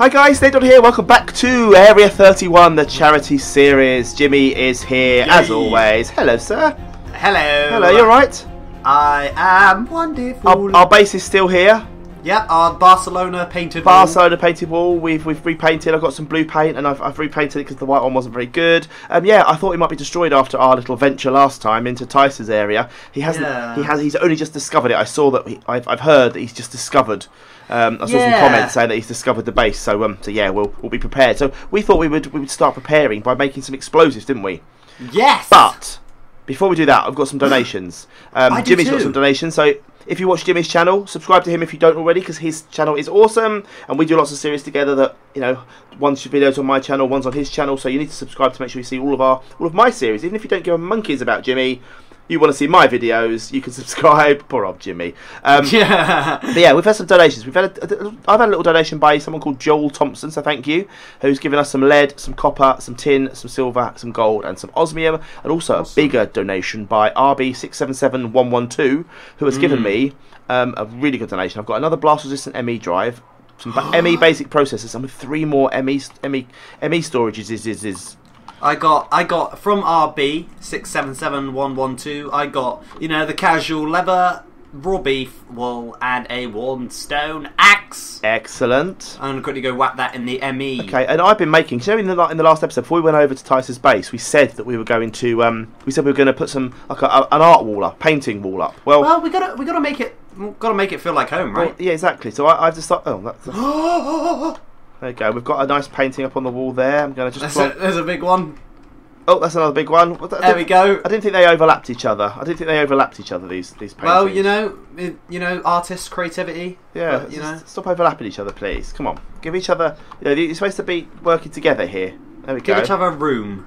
Hi guys, Snake here. Welcome back to Area 31, the charity series. Jimmy is here as always. Hello, sir. Hello. Hello, you alright? I am wonderful. Our, our base is still here. Yep, our Barcelona painted wall. Barcelona painted wall. We've we've repainted. I've got some blue paint, and I've, I've repainted it because the white one wasn't very good. Um, yeah, I thought he might be destroyed after our little venture last time into Tycer's area. He hasn't. Yeah. He has. He's only just discovered it. I saw that. He, I've I've heard that he's just discovered. Um, I saw some comments saying that he's discovered the base. So um, so yeah, we'll we'll be prepared. So we thought we would we would start preparing by making some explosives, didn't we? Yes. But before we do that, I've got some donations. Um, I do Jimmy's got some donations, so if you watch Jimmy's channel, subscribe to him if you don't already, because his channel is awesome, and we do lots of series together. That you know, one's videos on my channel, one's on his channel, so you need to subscribe to make sure you see all of our all of my series. Even if you don't give a monkeys about Jimmy, you want to see my videos, you can subscribe. Poor old Jimmy. Um, yeah. but yeah, we've had some donations. We've had a, I've had a little donation by someone called Joel Thompson, so thank you, who's given us some lead, some copper, some tin, some silver, some gold, and some osmium, and also a bigger donation by RB677112, who has given me um, a really good donation. I've got another blast resistant ME drive, some ME basic processors, and with three more ME ME ME storages. Is is is I got I got from RB six seven seven one one two. I got you know the casual leather raw beef wool and a worn stone axe. excellent. I'm gonna quickly go whack that in the ME. Okay, and I've been making. So in the in the last episode, before we went over to Tycer's base, we said that we were going to. Um, we said we were going to put some like a, a- an art wall up, painting wall up. Well, Well, we gotta we gotta make it gotta make it feel like home, well, right? yeah, exactly. So I, I've just thought. Oh, that's, there you go. We've got a nice painting up on the wall there. I'm going to just. There's a, there's a big one. Oh, that's another big one. There we go. I didn't think they overlapped each other. I didn't think they overlapped each other. These these paintings. Well, you know, it, you know, artist creativity. Yeah, but, you know, stop overlapping each other, please. Come on, give each other. You know, you're supposed to be working together here. There we give go. Give each other room.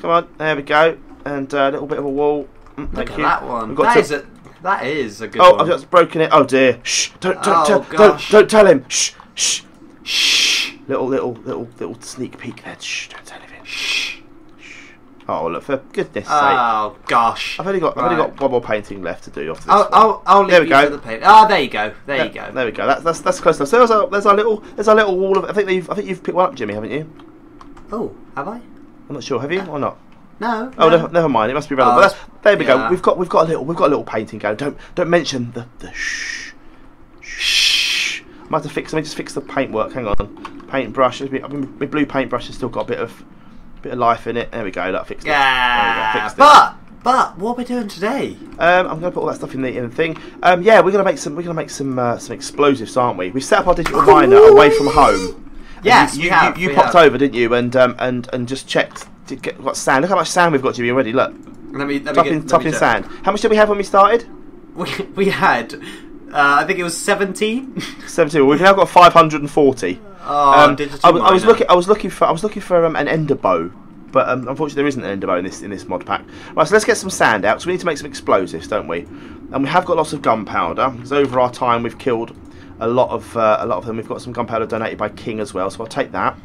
Come on, there we go. And uh, a little bit of a wall. Mm, Look at you. that one. That to- is a that is a good Oh, one. I've just broken it. Oh dear. Shh! Don't don't Oh, tell, don't don't tell him. Shh! Shh! Shh. Little little little little sneak peek there. Shh! Don't tell him. Shh. Oh look, for goodness sake! Oh gosh. I've only got I've only got one more painting left to do off this. I'll. I'll, I'll leave There we you go. the paint. Ah, there you go. There Yeah, you go. There we go. That's that's that's close enough. So there's our, there's our little there's our little wall of. I think you've I think you've picked one up, Jimmy, haven't you? Oh, have I? I'm not sure. Have you or not? No. Oh, no. never, never mind. It must be relevant. Oh, there we go. We've got we've got a little we've got a little painting going. Don't don't mention the the shh. Might have to fix. Let me just fix the paintwork. Hang on. Paintbrush. I mean, my blue paintbrush has still got a bit of bit of life in it. There we go. That fixed it. There we. Yeah. It. But but what are we doing today? Um, I'm going to put all that stuff in the in the thing. Um, yeah, we're going to make some. We're going to make some uh, some explosives, aren't we? We've set up our digital miner away from home. Yes, you, we you, have, you, you popped have. over, didn't you? And um, and and just checked. Did get what sand? Look how much sand we've got, Jimmy. Already. Look, Let me let me top get, in top me in sand. How much did we have when we started? We we had. Uh, I think it was seventeen. Seventeen. We've now got five hundred and forty. Oh, um, digital I, was- I was looking. I was looking for. I was looking for um, an ender bow, but um, unfortunately there isn't an ender bow in this in this mod pack. Right, so let's get some sand out. So we need to make some explosives, don't we? And we have got lots of gunpowder because over our time we've killed a lot of uh, a lot of them. We've got some gunpowder donated by King as well, so I'll take that.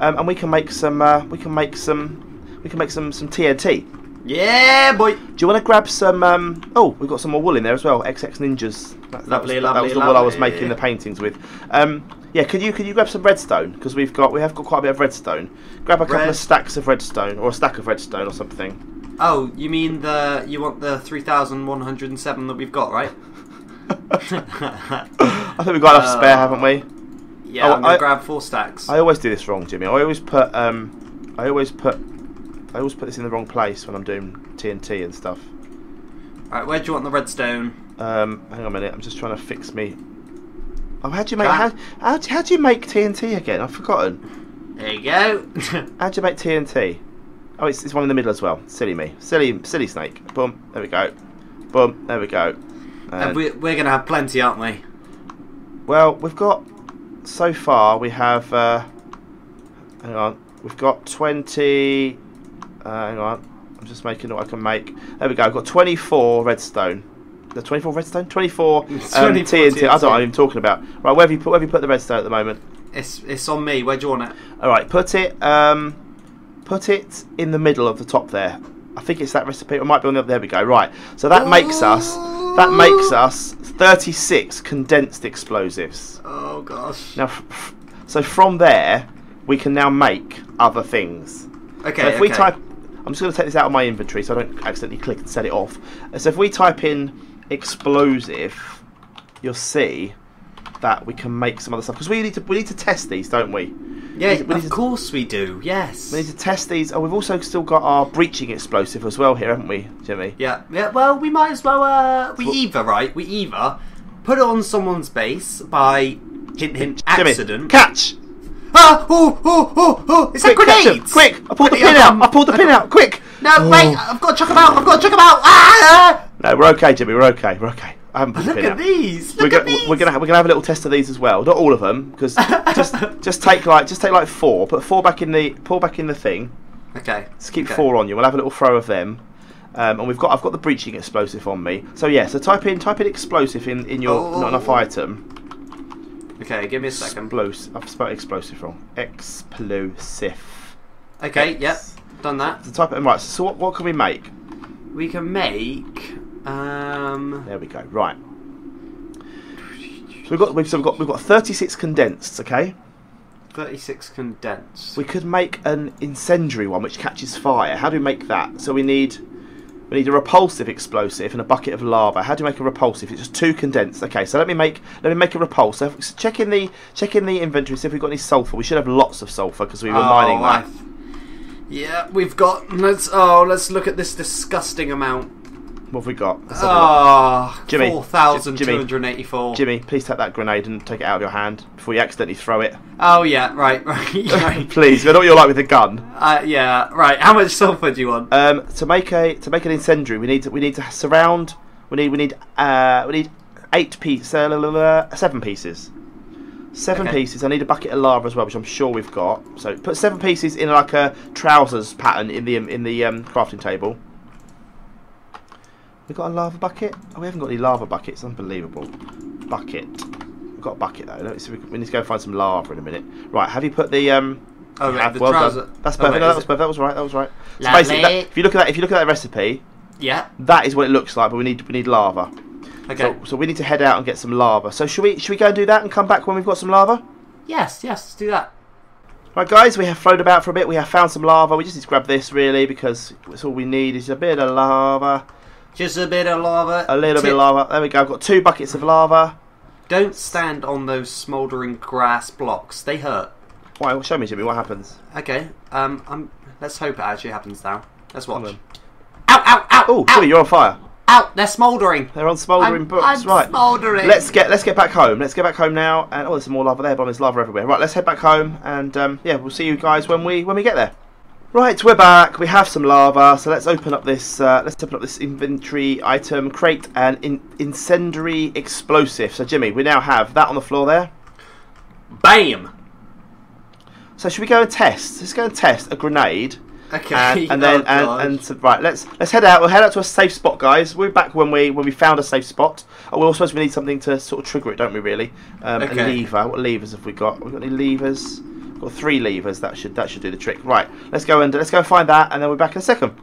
Um, and we can make some. Uh, we can make some. We can make some some TNT. Yeah, boy. Do you want to grab some? Um, oh, we've got some more wool in there as well. XX Ninjas. That, that Lovely, was, That lovely, was the wool I was making the paintings with. Um, yeah, can you can you grab some redstone because we've got we have got quite a bit of redstone. Grab a couple of stacks of redstone or a stack of redstone or something. Oh, you mean the you want the three thousand one hundred and seven that we've got, right? I think we've got enough spare, Uh, haven't we? Yeah, Oh, I'm gonna I- grab four stacks. I always do this wrong, Jimmy. I always put um, I always put I always put this in the wrong place when I'm doing TNT and stuff. Alright, where do you want the redstone? Um, hang on a minute. I'm just trying to fix me. Oh, how do you make how, how, how do you make TNT again? I've forgotten. There you go. How do you make TNT? Oh, it's, it's one in the middle as well. Silly me. Silly silly snake. Boom. There we go. Boom. There we go. and And, we, we're gonna have plenty, aren't we? well, we've got so far we have. Uh, hang on. We've got twenty. Uh, hang on. I'm just making what I can make. There we go. I've got 24 redstone. The 24 redstone? 24 um, 24 TNT. I don't know what I'm talking about. Right, where have you put where have you put the redstone at the moment? It's it's on me. Where do you want it? All right, put it um, put it in the middle of the top there. I think it's that recipe. It might be on the there we go. Right. So that makes us that makes us 36 condensed explosives. Oh gosh. Now So from there, we can now make other things. Okay. So if we type, I'm just going to take this out of my inventory so I don't accidentally click and set it off. Uh, So if we type in explosive, you'll see that we can make some other stuff because we need to we need to test these, don't we? Yeah, we we of to- course we do. Yes. We need to test these. Oh, we've also still got our breaching explosive as well here, haven't we, Jimmy? Yeah, yeah. Well, we might as well. Uh, we Well- either right. We either put it on someone's base by hint hint Jimmy, accident. catch! Ah! Oh! Oh! Oh! Oh! It's Quick, a catch grenade! him! Quick! I pulled the pin out! I pulled the pin out! Quick! No, Oh. wait! I've got to chuck them out! I've got to chuck them out! Ah! No, we're okay, Jimmy. We're okay. We're okay. I haven't pulled Look the pin at out. these! We're Look gonna, at these! we're gonna have, we're gonna have a little test of these as well. Not all of them, because just just take like just take like four. Put four back in the pull back in the thing. Okay. Just keep okay. four on you. We'll have a little throw of them. Um, and we've got I've got the breaching explosive on me. So yeah, so type in type in explosive in, in your Oh. not enough item. Okay, give me a second. Explosive. I've spelled explosive wrong. Explosive. Okay, Ex- yep, done that. So type in right. So what what can we make? We can make. Um. There we go. Right. So we've got we've, so we've got we've got 36 condensed. Okay. 36 condensed. We could make an incendiary one which catches fire. How do we make that? So we need we need a repulsive explosive and a bucket of lava. How do you make a repulsive? It's just too condensed. Okay, so let me make let me make a repulsive. So check in the check in the inventory see if we've got any sulfur. We should have lots of sulfur because we were oh, mining Oh, that. I- Yeah, we've got. Let's. Oh, let's look at this disgusting amount. What have we got? Let's have a look. Oh, Jimmy, four thousand two Jimmy, hundred eighty-four. Jimmy, please take that grenade and take it out of your hand before you accidentally throw it. Oh yeah, right, right, right. please, I know what you're like with a gun. uh, yeah, right. How much sulfur do you want? Um, to make a to make an incendiary, we need to we need to surround. We need we need uh we need eight pieces, uh, seven pieces, seven Okay. pieces. I need a bucket of lava as well, which I'm sure we've got. So put seven pieces in like a trousers pattern in the in the um, crafting table. We got a lava bucket? Oh, we haven't got any lava buckets. Unbelievable. Bucket. We've got a bucket though. Let's see we, can- we need to go find some lava in a minute. Right, have you put the um? Oh, right, the well trouser- done. That's oh, perfect. wait, no, that was perfect. That was right. That was right. So basically, that, if you look at that, if you look at that recipe, Yeah. that is what it looks like. But we need we need lava. Okay. So, so we need to head out and get some lava. So should we should we go and do that and come back when we've got some lava? yes, yes. Let's do that. Right, guys, we have floated about for a bit. We have found some lava. We just need to grab this really because it's all we need is a bit of lava, Just a bit of lava. a little bit Tip, of lava. There we go. I've got two buckets of lava. Don't stand on those smouldering grass blocks. They hurt. Why? Well, show me, Jimmy. What happens? Okay. Um. I'm. Let's hope it actually happens now. Let's watch. Ow! Ow! Ow! Oh, Jimmy, you're on fire. ow! They're smouldering. They're on smouldering I'm, books. I'm right. smouldering. Let's get let's get back home. Let's get back home now. And oh, there's some more lava there, but there's lava everywhere. Right, let's head back home, and um, yeah, we'll see you guys when we when we get there. Right, we're back. We have some lava, so let's open up this. Uh, let's open up this inventory item crate and in, incendiary explosive. So Jimmy, we now have that on the floor there. Bam. So should we go and test? Let's go and test a grenade. Okay. And, and then Oh, and, and so, right, let's let's head out. We'll head out to a safe spot, guys. We're back when we when we found a safe spot. Oh, we also supposed we need something to sort of trigger it, don't we? Really, um, Okay. a lever. What levers have we got? We've got any levers? Got three levers. That should that should do the trick. Right, let's go and let's go find that, and then we're back in a second.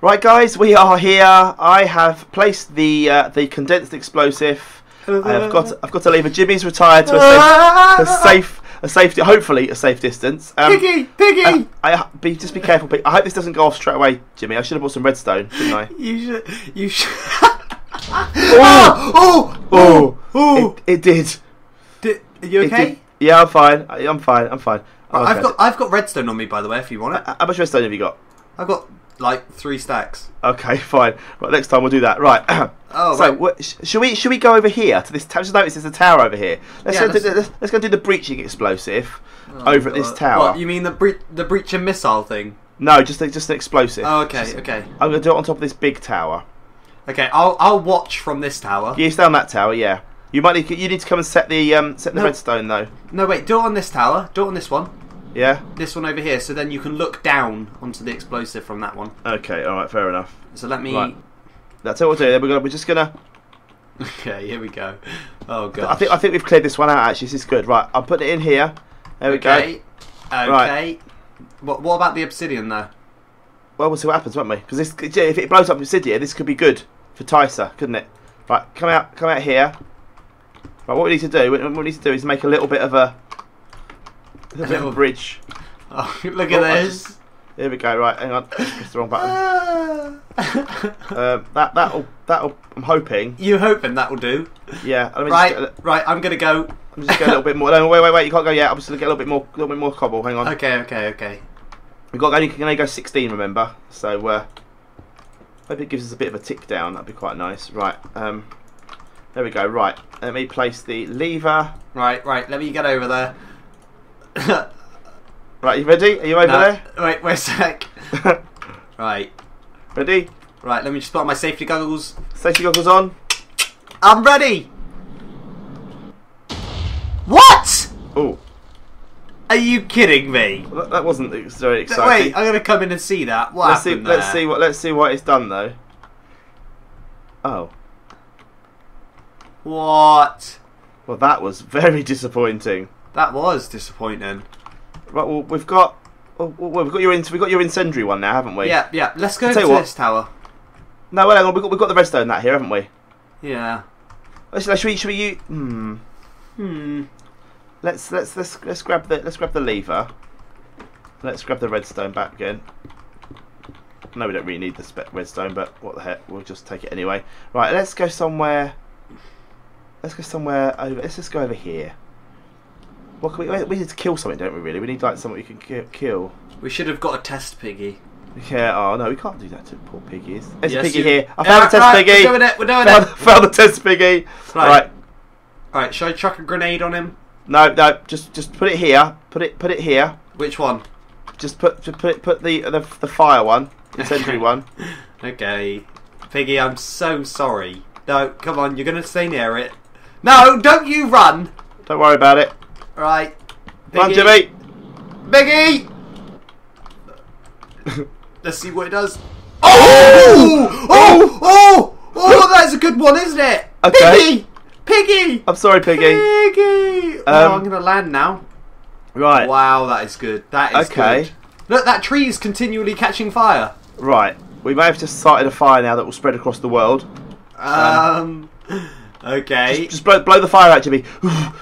Right, guys, we are here. I have placed the uh, the condensed explosive. I've got I've got a lever. Jimmy's retired to a safe, a safe a safety, hopefully a safe distance. Um, Piggy, Piggy. uh, I be just be careful. Pete. I hope this doesn't go off straight away, Jimmy. I should have bought some redstone, shouldn't I? you should. You should. Oh! oh! Oh, Oh! It, it did. Did, are you okay? Yeah, I'm fine. I, I'm fine. I'm fine. I've okay. got I've got redstone on me by the way. If you want it, How much redstone have you got? I've got like three stacks. Okay, fine. Right, next time we'll do that. Right. Oh, so, right. what, sh- should we should we go over here to this? tower? Just notice there's a tower over here. Let's Yeah, go. do let's- the, let's, let's go do the breaching explosive oh, over at this tower. What you mean the bre- the breach and missile thing? no, just a- just an explosive. Oh, okay, Just- okay, I'm gonna do it on top of this big tower. okay. I'll I'll watch from this tower. Yeah, stay on that tower. Yeah. You might need you need to come and set the um set the No. redstone though. No, wait. Do it on this tower. Do it on this one. Yeah. This one over here. So then you can look down onto the explosive from that one. Okay. All right. Fair enough. So let me. Right. That's what we'll do. Then we're gonna we're just gonna. Okay, here we go. Oh god. I think I think we've cleared this one out. Actually, this is good. Right. I'll put it in here. There we go. Okay. Okay. What what about the obsidian though? Well, we'll see what happens, won't we? Because this, if it blows up obsidian, this could be good for Tycer, couldn't it? Right, come out, come out here. Right, what we need to do, what we need to do is make a little bit of a, a bit of a bridge. Oh, look at Oh, this. Here we go. Right, hang on. Press the wrong button. Ah. Um, that that'll that'll. I'm hoping. you hoping that will do? Yeah. Right, Just right. I'm gonna go. I'm just get a little bit more. No, wait, wait, wait. You can't go yet. I'm just gonna get a little bit more, a little bit more cobble. Hang on. Okay, okay, okay. We've got only can only go 16. Remember. So uh, maybe it gives us a bit of a tick down. That'd be quite nice. Right. Um. There we go. Right. Let me place the lever. Right, right. Let me get over there. Right. You ready? Are you over No, Wait, wait a sec. there? Right, ready? right. Let me just put on my safety goggles. Safety goggles on. I'm ready. What? Oh, Are you kidding me? that, wasn't ex- exciting. Wait. I'm gonna come in and see that. What let's see. happened Let's see what. Let's see what it's done though. Oh. What? Well, that was very disappointing. That was disappointing. Right. Well, we've got. Oh, well, we've got your we've got your incendiary one now, haven't we? Yeah, yeah. Let's go to tell you what. this tower. No, on. We've got, we've got the redstone that here, haven't we? Yeah. Let's, let's, should we, should we use, hmm. Hmm. Let's let's let's let's grab the let's grab the lever. Let's grab the redstone back again. No, we don't really need the redstone, but what the heck? We'll just take it anyway. Right, let's go somewhere. Let's go somewhere over. Let's just go over here. What can we? We need to kill something, don't we? Really? We need like something we can kill. We should have got a test piggy. Yeah. Oh no, we can't do that to poor piggies. There's Yes, a piggy you- here. I Yeah, found a test right, piggy. We're doing it. We're doing Found, it. found the test piggy. Right. right. Right. Should I chuck a grenade on him? No, no. Just just put it here. Put it put it here. Which one? Just put just put put the the, the fire one, incendiary one. Okay. Piggy, I'm so sorry. No, come on. You're gonna stay near it. No, don't you run. Don't worry about it. Right. Run, Jimmy. Biggie! Let's see what it does. Oh! Oh! Oh! Oh! That's a good one, isn't it? Okay. Piggy! Piggy! I'm sorry, Piggy. Piggy! oh, Um, I'm gonna land now. Right, Wow, that is good. That is Okay. good. Look, that tree is continually catching fire. right. We may have just started a fire now that will spread across the world. Um. okay. Just blow, blow the fire out, Jimmy. oh,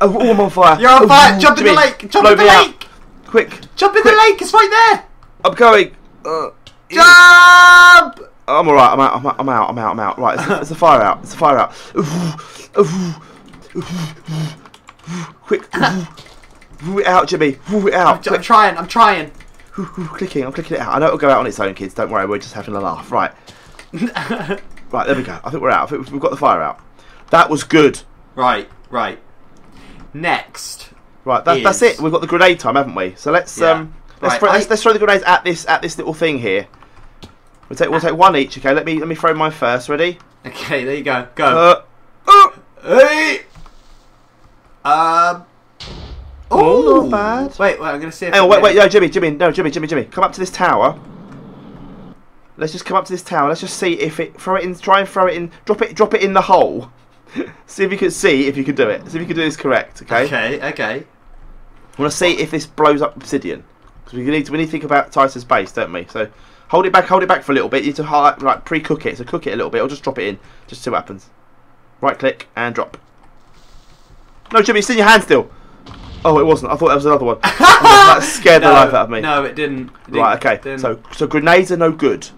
oh, I'm on fire. You're on Oh, fire! Jump in the lake! Jump in the me out. lake! Quick, Jump in Quick. the lake! It's right there! I'm going. Uh, Jump! I'm alright, I'm out, I'm out, I'm out, I'm out, I'm out. Right, it's, it's the fire out, it's the fire out. Quick. Out, Jimmy. Out. I'm Quick. trying, I'm trying. Woo, woo, clicking, I'm clicking it out. I know it'll go out on its own, kids. Don't worry, we're just having a laugh. Right. Right, there we go. I think we're out. I think we've- got the fire out. That was good. right, right. Next. Right, that, that's it. We've got the grenade time, haven't we? So let's Yeah. um let's Right, throw, I- let's, let's throw the grenades at this at this little thing here. We'll take we'll take one each. Okay, let me let me throw mine first. Ready? Okay, there you go. Go. Uh, oh, hey! Um. Oh, not bad. Wait, wait, I'm gonna see if. Hang on, wait, wait, get no, Jimmy, Jimmy, no, Jimmy, Jimmy, Jimmy. Come up to this tower. Let's just come up to this tower. Let's just see if it throw it in. Try and throw it in. Drop it. Drop it in the hole. see if you can see if you can do it. See if you can do this correct. Okay. Okay, okay. I want to see if this blows up obsidian because we need to we need to think about Titan's base, don't we? So hold it back, hold it back for a little bit. You need to hi- like pre-cook it. So cook it a little bit, or just drop it in. Just see what happens. Right click and drop. No, Jimmy, it's in your hand still. Oh, it wasn't. I thought that was another one. that scared the life out of me. No, it didn't. It didn't- Right, okay. didn't- So so grenades are no good.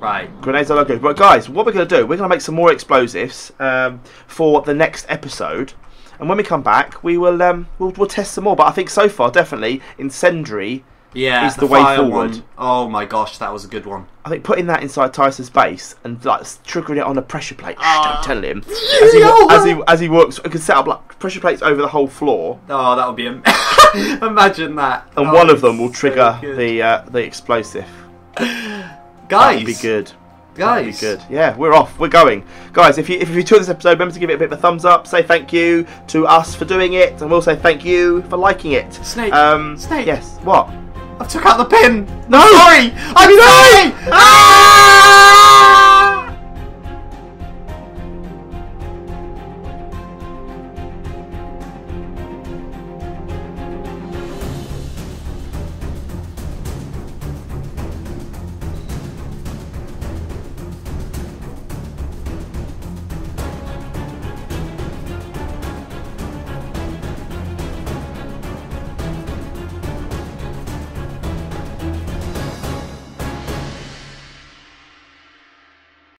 right. Grenades are no good. But guys, what we're going to do, we're going to make some more explosives um, for the next episode. And when we come back, we will um, we'll, we'll test some more. But I think so far, definitely incendiary. Yeah, Is the way fire forward. one. Oh my gosh, that was a good one. I think putting that inside Tycer's base and like triggering it on a pressure plate. Shh, Ah. don't tell him. As he, wa- as he as he works, I can set up like pressure plates over the whole floor, Oh, that would be. Am- Imagine that. and Oh, one of them will trigger good. the uh, the explosive. guys. That'd be good. That'd be good. Yeah, we're off. We're going, guys. If you if you enjoyed this episode, remember to give it a bit of a thumbs up. Say thank you to us for doing it, and we'll say thank you for liking it. Snake, Um, Snake. Yes. What? I took out the pin. No. I'm sorry. I'm sorry. Ah!